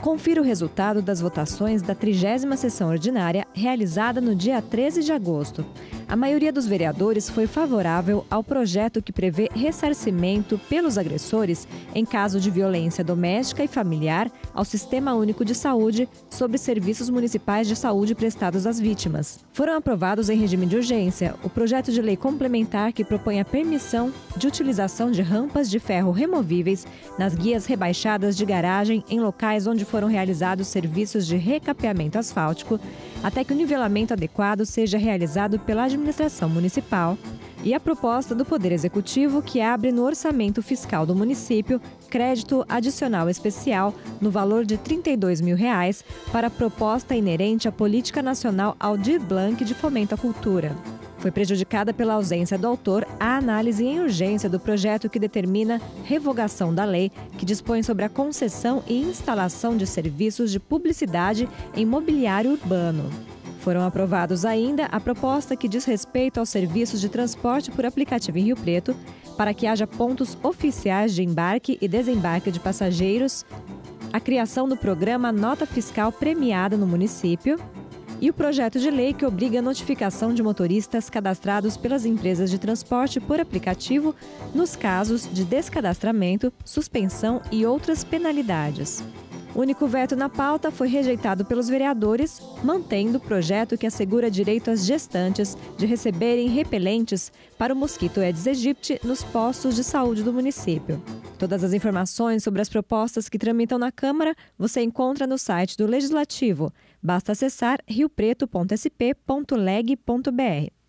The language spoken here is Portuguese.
Confira o resultado das votações da 30ª sessão ordinária realizada no dia 13 de agosto. A maioria dos vereadores foi favorável ao projeto que prevê ressarcimento pelos agressores em caso de violência doméstica e familiar ao Sistema Único de Saúde sobre serviços municipais de saúde prestados às vítimas. Foram aprovados em regime de urgência o projeto de lei complementar que propõe a permissão de utilização de rampas de ferro removíveis nas guias rebaixadas de garagem em locais onde foram realizados serviços de recapeamento asfáltico, até que o nivelamento adequado seja realizado pela administração municipal, e a proposta do Poder Executivo que abre no orçamento fiscal do município crédito adicional especial no valor de 32 mil reais para a proposta inerente à Política Nacional Aldir Blanc de Fomento à Cultura. Foi prejudicada pela ausência do autor a análise em urgência do projeto que determina revogação da lei que dispõe sobre a concessão e instalação de serviços de publicidade em mobiliário urbano. Foram aprovados ainda a proposta que diz respeito aos serviços de transporte por aplicativo em Rio Preto, para que haja pontos oficiais de embarque e desembarque de passageiros, a criação do programa Nota Fiscal Premiada no município e o projeto de lei que obriga a notificação de motoristas cadastrados pelas empresas de transporte por aplicativo nos casos de descadastramento, suspensão e outras penalidades. O único veto na pauta foi rejeitado pelos vereadores, mantendo o projeto que assegura direito às gestantes de receberem repelentes para o mosquito Aedes aegypti nos postos de saúde do município. Todas as informações sobre as propostas que tramitam na Câmara você encontra no site do Legislativo. Basta acessar riopreto.sp.leg.br.